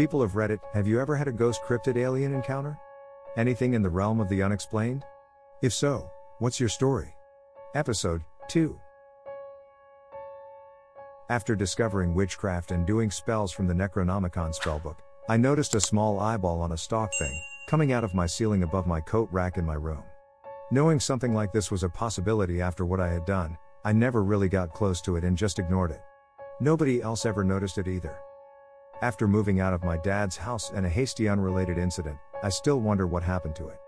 People of Reddit, have you ever had a ghost cryptid alien encounter? Anything in the realm of the unexplained? If so, what's your story? Episode 2 After discovering witchcraft and doing spells from the Necronomicon spellbook, I noticed a small eyeball on a stalk thing, coming out of my ceiling above my coat rack in my room. Knowing something like this was a possibility after what I had done, I never really got close to it and just ignored it. Nobody else ever noticed it either. After moving out of my dad's house and a hasty unrelated incident, I still wonder what happened to it.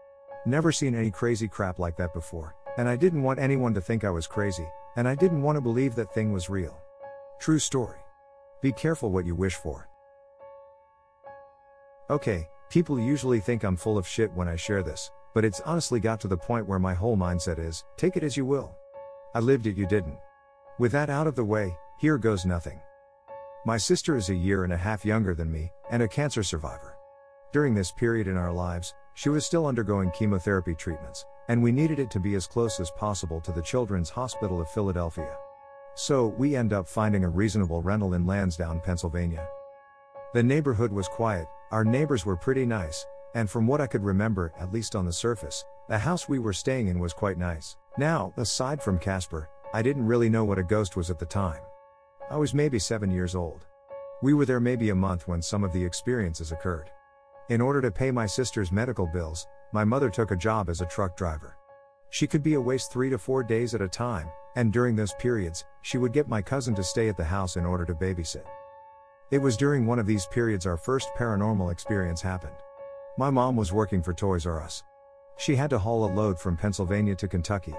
Never seen any crazy crap like that before, and I didn't want anyone to think I was crazy, and I didn't want to believe that thing was real. True story. Be careful what you wish for. Okay, people usually think I'm full of shit when I share this, but it's honestly got to the point where my whole mindset is take it as you will. I lived it, you didn't. With that out of the way, here goes nothing. My sister is a year and a half younger than me, and a cancer survivor. During this period in our lives, she was still undergoing chemotherapy treatments, and we needed it to be as close as possible to the Children's Hospital of Philadelphia. So, we end up finding a reasonable rental in Lansdowne, Pennsylvania. The neighborhood was quiet, our neighbors were pretty nice, and from what I could remember, at least on the surface, the house we were staying in was quite nice. Now, aside from Casper, I didn't really know what a ghost was at the time. I was maybe seven years old. We were there maybe a month when some of the experiences occurred. In order to pay my sister's medical bills, my mother took a job as a truck driver. She could be away three to four days at a time, and during those periods, she would get my cousin to stay at the house in order to babysit. It was during one of these periods our first paranormal experience happened. My mom was working for Toys R Us. She had to haul a load from Pennsylvania to Kentucky.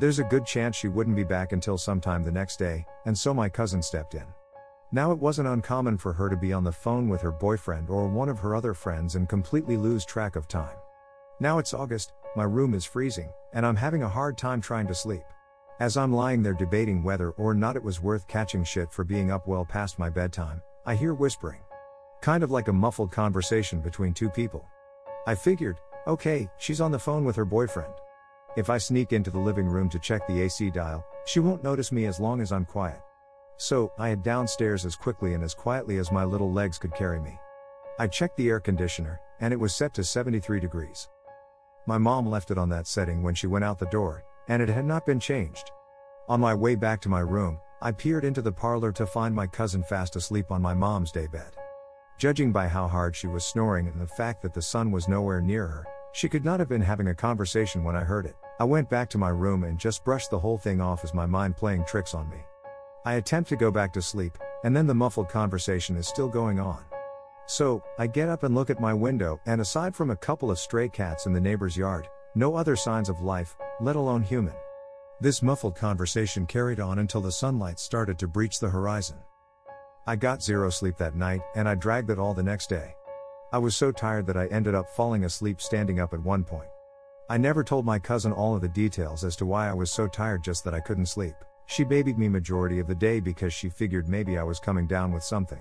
There's a good chance she wouldn't be back until sometime the next day, and so my cousin stepped in. Now it wasn't uncommon for her to be on the phone with her boyfriend or one of her other friends and completely lose track of time. Now it's August, my room is freezing, and I'm having a hard time trying to sleep. As I'm lying there debating whether or not it was worth catching shit for being up well past my bedtime, I hear whispering. Kind of like a muffled conversation between two people. I figured, okay, she's on the phone with her boyfriend. If I sneak into the living room to check the AC dial, she won't notice me as long as I'm quiet. So, I head downstairs as quickly and as quietly as my little legs could carry me. I checked the air conditioner, and it was set to 73 degrees. My mom left it on that setting when she went out the door, and it had not been changed. On my way back to my room, I peered into the parlor to find my cousin fast asleep on my mom's daybed. Judging by how hard she was snoring and the fact that the sun was nowhere near her, she could not have been having a conversation when I heard it. I went back to my room and just brushed the whole thing off as my mind playing tricks on me. I attempt to go back to sleep, and then the muffled conversation is still going on. So, I get up and look at my window, and aside from a couple of stray cats in the neighbor's yard, no other signs of life, let alone human. This muffled conversation carried on until the sunlight started to breach the horizon. I got zero sleep that night, and I dragged it all the next day. I was so tired that I ended up falling asleep standing up at one point. I never told my cousin all of the details as to why I was so tired, just that I couldn't sleep. She babied me majority of the day because she figured maybe I was coming down with something.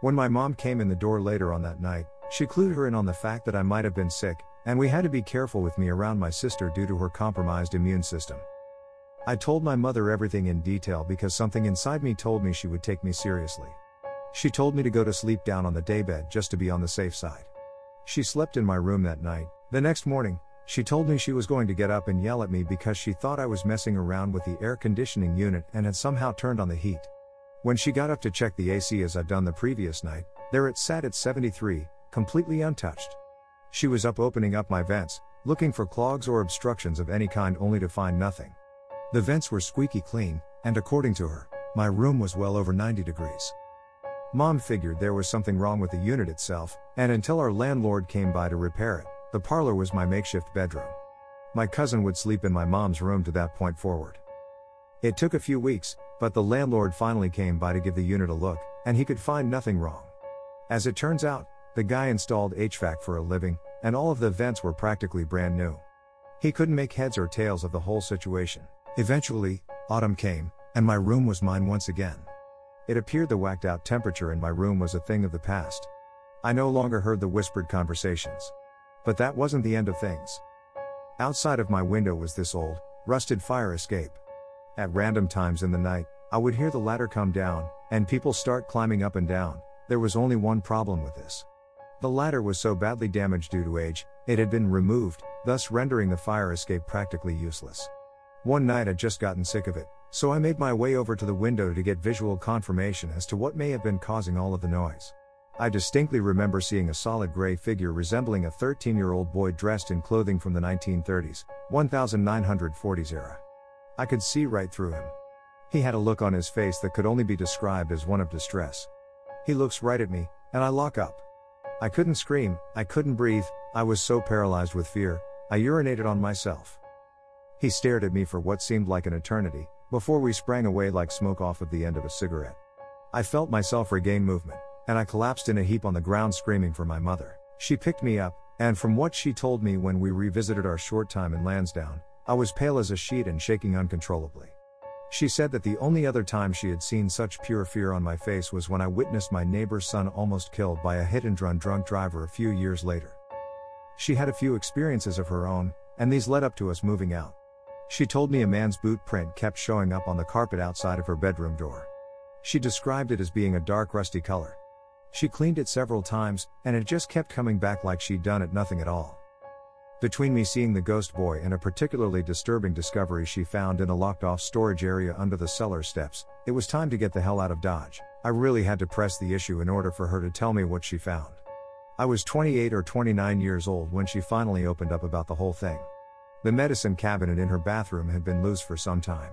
When my mom came in the door later on that night, she clued her in on the fact that I might have been sick, and we had to be careful with me around my sister due to her compromised immune system. I told my mother everything in detail because something inside me told me she would take me seriously. She told me to go to sleep down on the daybed just to be on the safe side. She slept in my room that night. The next morning, she told me she was going to get up and yell at me because she thought I was messing around with the air conditioning unit and had somehow turned on the heat. When she got up to check the AC as I'd done the previous night, there it sat at 73, completely untouched. She was up opening up my vents, looking for clogs or obstructions of any kind only to find nothing. The vents were squeaky clean, and according to her, my room was well over 90 degrees. Mom figured there was something wrong with the unit itself, and until our landlord came by to repair it, the parlor was my makeshift bedroom. My cousin would sleep in my mom's room to that point forward. It took a few weeks, but the landlord finally came by to give the unit a look, and he could find nothing wrong. As it turns out, the guy installed HVAC for a living, and all of the vents were practically brand new. He couldn't make heads or tails of the whole situation. Eventually, autumn came, and my room was mine once again. It appeared the whacked out temperature in my room was a thing of the past. I no longer heard the whispered conversations. But that wasn't the end of things. Outside of my window was this old, rusted fire escape. At random times in the night, I would hear the ladder come down, and people start climbing up and down, There was only one problem with this. The ladder was so badly damaged due to age, it had been removed, thus rendering the fire escape practically useless. One night I'd just gotten sick of it, so I made my way over to the window to get visual confirmation as to what may have been causing all of the noise. I distinctly remember seeing a solid gray figure resembling a 13 year old boy dressed in clothing from the 1930s, 1940s era. I could see right through him. He had a look on his face that could only be described as one of distress. He looks right at me, and I lock up. I couldn't scream, I couldn't breathe, I was so paralyzed with fear, I urinated on myself. He stared at me for what seemed like an eternity, before we sprang away like smoke off of the end of a cigarette. I felt myself regain movement, and I collapsed in a heap on the ground screaming for my mother. She picked me up, and from what she told me when we revisited our short time in Lansdowne, I was pale as a sheet and shaking uncontrollably. She said that the only other time she had seen such pure fear on my face was when I witnessed my neighbor's son almost killed by a hit and run drunk driver a few years later. She had a few experiences of her own, and these led up to us moving out. She told me a man's boot print kept showing up on the carpet outside of her bedroom door. She described it as being a dark rusty color. She cleaned it several times, and it just kept coming back like she'd done it nothing at all. Between me seeing the ghost boy and a particularly disturbing discovery she found in a locked off storage area under the cellar steps, it was time to get the hell out of Dodge. I really had to press the issue in order for her to tell me what she found. I was 28 or 29 years old when she finally opened up about the whole thing. The medicine cabinet in her bathroom had been loose for some time.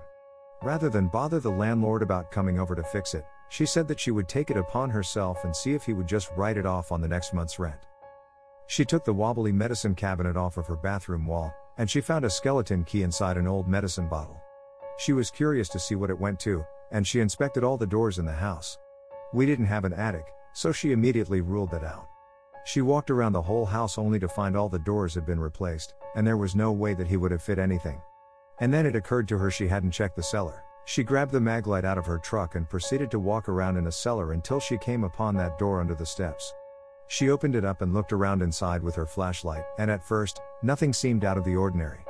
Rather than bother the landlord about coming over to fix it, she said that she would take it upon herself and see if he would just write it off on the next month's rent. She took the wobbly medicine cabinet off of her bathroom wall, and she found a skeleton key inside an old medicine bottle. She was curious to see what it went to, and she inspected all the doors in the house. We didn't have an attic, so she immediately ruled that out. She walked around the whole house only to find all the doors had been replaced, and there was no way that he would have fit anything. And then it occurred to her she hadn't checked the cellar. She grabbed the maglite out of her truck and proceeded to walk around in a cellar until she came upon that door under the steps. She opened it up and looked around inside with her flashlight, and at first, nothing seemed out of the ordinary.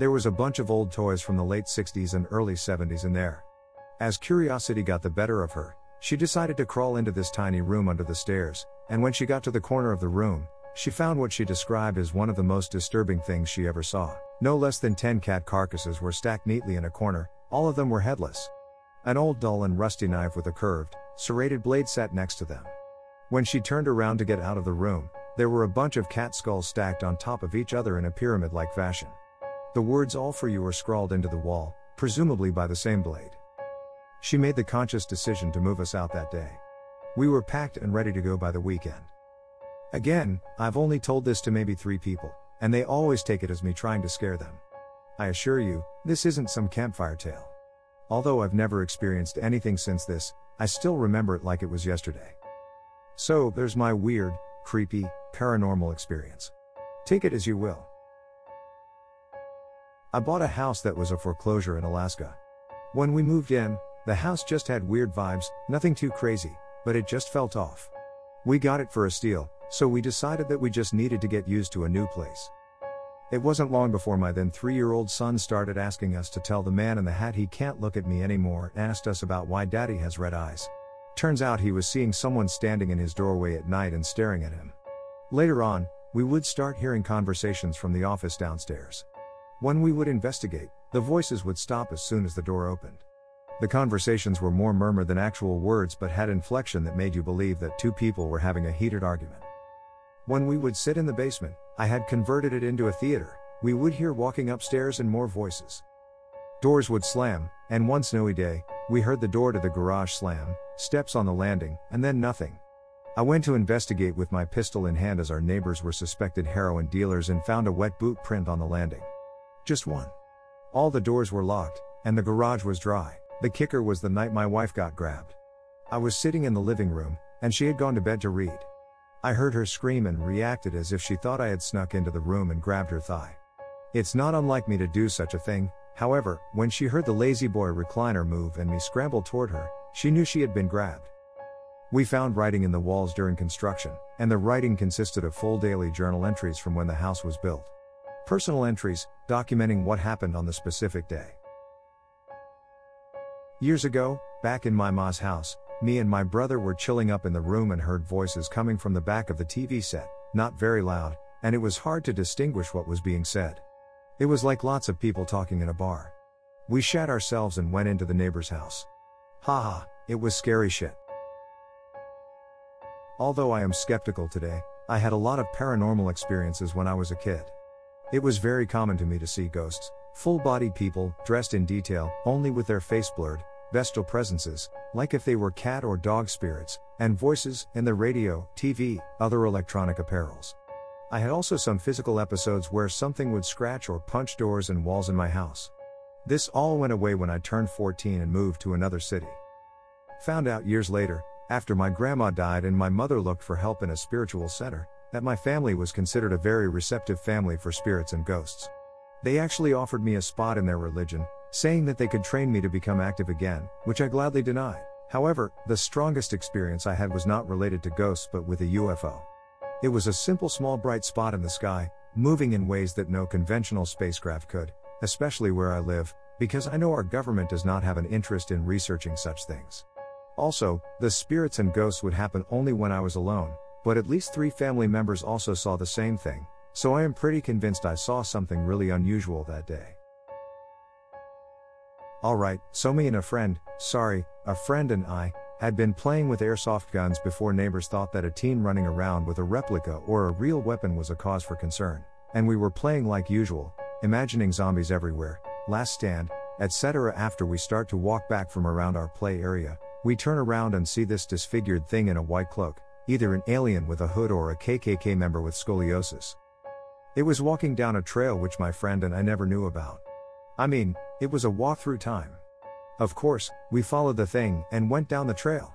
There was a bunch of old toys from the late 60s and early 70s in there. As curiosity got the better of her, she decided to crawl into this tiny room under the stairs, and when she got to the corner of the room, she found what she described as one of the most disturbing things she ever saw. No less than 10 cat carcasses were stacked neatly in a corner, all of them were headless. An old dull and rusty knife with a curved, serrated blade sat next to them. When she turned around to get out of the room, there were a bunch of cat skulls stacked on top of each other in a pyramid like fashion. The words all for you were scrawled into the wall, presumably by the same blade. She made the conscious decision to move us out that day. We were packed and ready to go by the weekend. Again, I've only told this to maybe three people, and they always take it as me trying to scare them. I assure you, this isn't some campfire tale. Although I've never experienced anything since this, I still remember it like it was yesterday. So, there's my weird, creepy, paranormal experience. Take it as you will. I bought a house that was a foreclosure in Alaska. When we moved in, the house just had weird vibes, nothing too crazy, but it just felt off. We got it for a steal, so we decided that we just needed to get used to a new place. It wasn't long before my then three year old son started asking us to tell the man in the hat he can't look at me anymore and asked us about why daddy has red eyes. Turns out he was seeing someone standing in his doorway at night and staring at him. Later on, we would start hearing conversations from the office downstairs. When we would investigate, the voices would stop as soon as the door opened. The conversations were more murmur than actual words but had inflection that made you believe that two people were having a heated argument. When we would sit in the basement, I had converted it into a theater, we would hear walking upstairs and more voices. Doors would slam, and one snowy day, we heard the door to the garage slam, steps on the landing, and then nothing. I went to investigate with my pistol in hand as our neighbors were suspected heroin dealers and found a wet boot print on the landing. Just one. All the doors were locked, and the garage was dry. The kicker was the night my wife got grabbed. I was sitting in the living room, and she had gone to bed to read. I heard her scream and reacted as if she thought I had snuck into the room and grabbed her thigh. It's not unlike me to do such a thing, however, when she heard the La-Z-Boy recliner move and me scramble toward her, she knew she had been grabbed. We found writing in the walls during construction, and the writing consisted of full daily journal entries from when the house was built. Personal entries, documenting what happened on the specific day. Years ago, back in my ma's house, me and my brother were chilling up in the room and heard voices coming from the back of the TV set, not very loud, and it was hard to distinguish what was being said. It was like lots of people talking in a bar. We shat ourselves and went into the neighbor's house. Haha, it was scary shit. Although I am skeptical today, I had a lot of paranormal experiences when I was a kid. It was very common to me to see ghosts, full body people, dressed in detail, only with their face blurred, vestal presences, like if they were cat or dog spirits, and voices in the radio, TV, other electronic apparels. I had also some physical episodes where something would scratch or punch doors and walls in my house. This all went away when I turned 14 and moved to another city. Found out years later, after my grandma died and my mother looked for help in a spiritual center, that my family was considered a very receptive family for spirits and ghosts. They actually offered me a spot in their religion, saying that they could train me to become active again, which I gladly denied. However, the strongest experience I had was not related to ghosts but with a UFO. It was a simple small bright spot in the sky, moving in ways that no conventional spacecraft could, especially where I live, because I know our government does not have an interest in researching such things. Also, the spirits and ghosts would happen only when I was alone, but at least three family members also saw the same thing, so I am pretty convinced I saw something really unusual that day. Alright, so me and a friend, sorry, a friend and I, had been playing with airsoft guns before neighbors thought that a teen running around with a replica or a real weapon was a cause for concern. And we were playing like usual, imagining zombies everywhere, last stand, etc. After we start to walk back from around our play area, we turn around and see this disfigured thing in a white cloak, either an alien with a hood or a KKK member with scoliosis. It was walking down a trail which my friend and I never knew about. I mean, it was a walk through time. Of course, we followed the thing and went down the trail.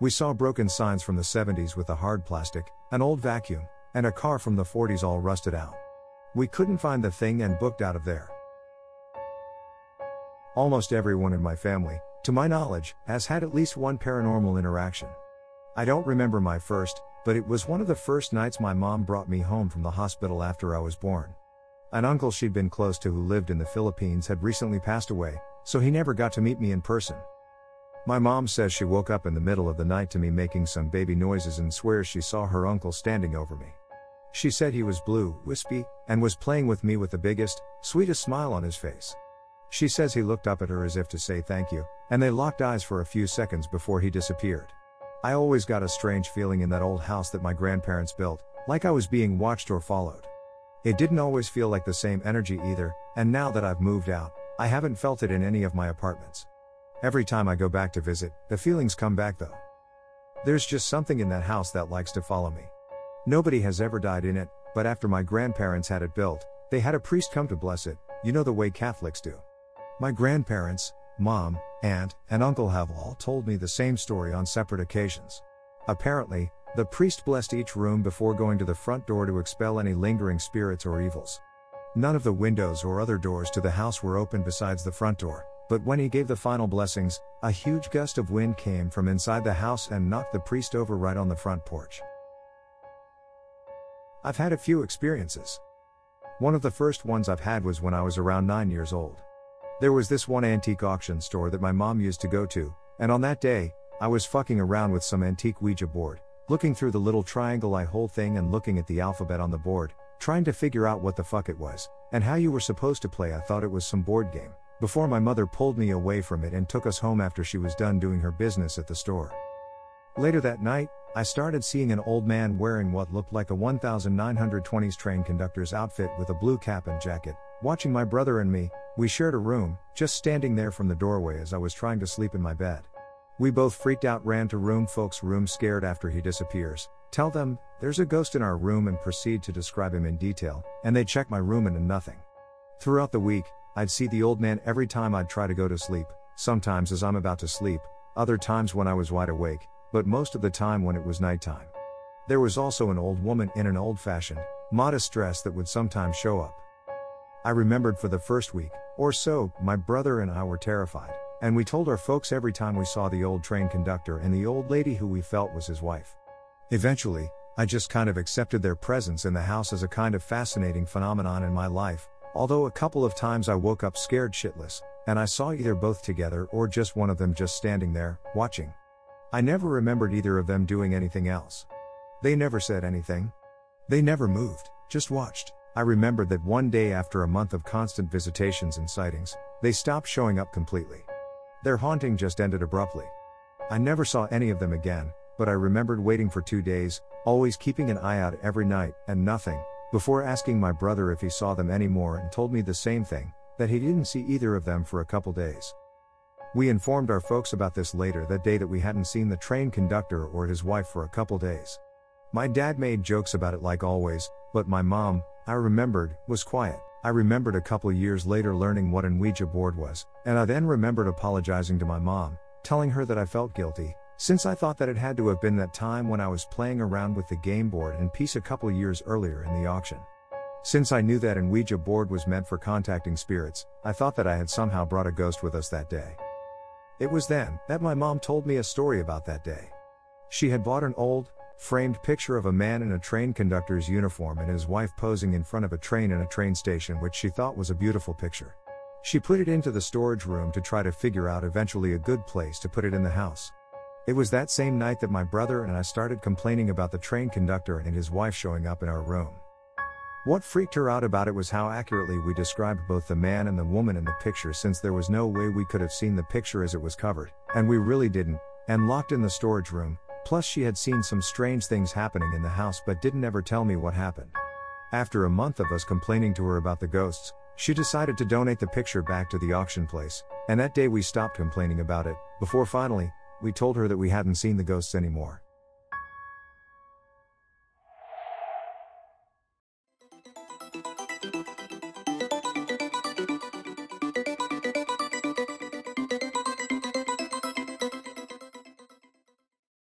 We saw broken signs from the 70s with a hard plastic, an old vacuum, and a car from the 40s all rusted out. We couldn't find the thing and booked out of there. Almost everyone in my family, to my knowledge, has had at least one paranormal interaction. I don't remember my first, but it was one of the first nights my mom brought me home from the hospital after I was born. An uncle she'd been close to who lived in the Philippines had recently passed away, so he never got to meet me in person. My mom says she woke up in the middle of the night to me making some baby noises and swears she saw her uncle standing over me. She said he was blue, wispy, and was playing with me with the biggest, sweetest smile on his face. She says he looked up at her as if to say thank you, and they locked eyes for a few seconds before he disappeared. I always got a strange feeling in that old house that my grandparents built, like I was being watched or followed. It didn't always feel like the same energy either, and now that I've moved out, I haven't felt it in any of my apartments. Every time I go back to visit, the feelings come back though. There's just something in that house that likes to follow me. Nobody has ever died in it, but after my grandparents had it built, they had a priest come to bless it, you know the way Catholics do. My grandparents, mom, aunt, and uncle have all told me the same story on separate occasions. Apparently, the priest blessed each room before going to the front door to expel any lingering spirits or evils. None of the windows or other doors to the house were open besides the front door, but when he gave the final blessings, a huge gust of wind came from inside the house and knocked the priest over right on the front porch. I've had a few experiences. One of the first ones I've had was when I was around 9 years old. There was this one antique auction store that my mom used to go to, and on that day, I was fucking around with some antique Ouija board, looking through the little triangle eye hole thing and looking at the alphabet on the board, trying to figure out what the fuck it was, and how you were supposed to play. I thought it was some board game, before my mother pulled me away from it and took us home after she was done doing her business at the store. Later that night, I started seeing an old man wearing what looked like a 1920s train conductor's outfit with a blue cap and jacket, watching my brother and me. We shared a room, just standing there from the doorway as I was trying to sleep in my bed. We both freaked out, ran to room folks' room scared after he disappears. Tell them, there's a ghost in our room and proceed to describe him in detail, and they check my room and nothing. Throughout the week, I'd see the old man every time I'd try to go to sleep, sometimes as I'm about to sleep, other times when I was wide awake, but most of the time when it was nighttime. There was also an old woman in an old fashioned, modest dress that would sometimes show up. I remembered for the first week, or so, my brother and I were terrified. And we told our folks every time we saw the old train conductor and the old lady who we felt was his wife. Eventually, I just kind of accepted their presence in the house as a kind of fascinating phenomenon in my life, although a couple of times I woke up scared shitless, and I saw either both together or just one of them just standing there, watching. I never remembered either of them doing anything else. They never said anything. They never moved, just watched. I remembered that one day after a month of constant visitations and sightings, they stopped showing up completely. Their haunting just ended abruptly. I never saw any of them again, but I remembered waiting for two days, always keeping an eye out every night, and nothing, before asking my brother if he saw them anymore and told me the same thing, that he didn't see either of them for a couple days. We informed our folks about this later that day that we hadn't seen the train conductor or his wife for a couple days. My dad made jokes about it like always, but my mom, I remembered, was quiet. I remembered a couple years later learning what an Ouija board was, and I then remembered apologizing to my mom, telling her that I felt guilty, since I thought that it had to have been that time when I was playing around with the game board and piece a couple years earlier in the auction. Since I knew that an Ouija board was meant for contacting spirits, I thought that I had somehow brought a ghost with us that day. It was then that my mom told me a story about that day. She had bought an old, framed picture of a man in a train conductor's uniform and his wife posing in front of a train in a train station, which she thought was a beautiful picture. She put it into the storage room to try to figure out eventually a good place to put it in the house. It was that same night that my brother and I started complaining about the train conductor and his wife showing up in our room. What freaked her out about it was how accurately we described both the man and the woman in the picture since there was no way we could have seen the picture as it was covered, and we really didn't, and locked in the storage room, plus she had seen some strange things happening in the house but didn't ever tell me what happened. After a month of us complaining to her about the ghosts, she decided to donate the picture back to the auction place, and that day we stopped complaining about it, before finally, we told her that we hadn't seen the ghosts anymore.